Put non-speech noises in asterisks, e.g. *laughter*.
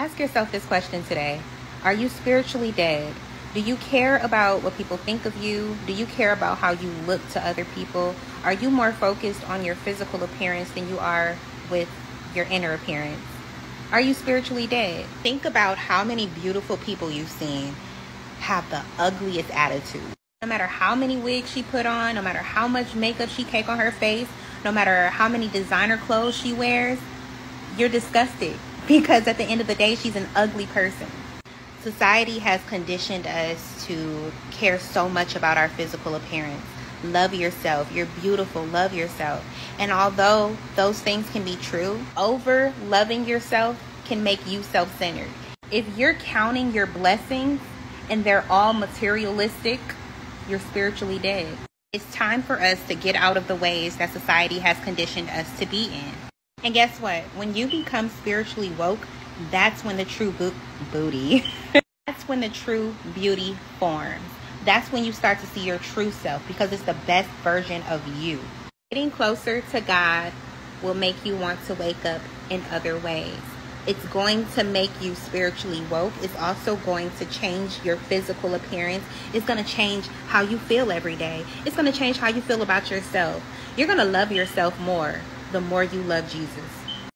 Ask yourself this question today Are you spiritually dead? Do you care about what people think of you? Do you care about how you look to other people? Are you more focused on your physical appearance than you are with your inner appearance? Are you spiritually dead? Think about how many beautiful people you've seen have the ugliest attitude. No matter how many wigs she put on, no matter how much makeup she cake on her face, no matter how many designer clothes she wears, you're disgusted because at the end of the day, she's an ugly person. Society has conditioned us to care so much about our physical appearance. Love yourself. You're beautiful. Love yourself. And although those things can be true, over loving yourself can make you self centered. If you're counting your blessings and they're all materialistic, you're spiritually dead. It's time for us to get out of the ways that society has conditioned us to be in. And guess what? When you become spiritually woke, that's when the true bo- booty, *laughs* that's when the true beauty forms. That's when you start to see your true self because it's the best version of you. Getting closer to God will make you want to wake up in other ways. It's going to make you spiritually woke. It's also going to change your physical appearance. It's going to change how you feel every day. It's going to change how you feel about yourself. You're going to love yourself more the more you love Jesus.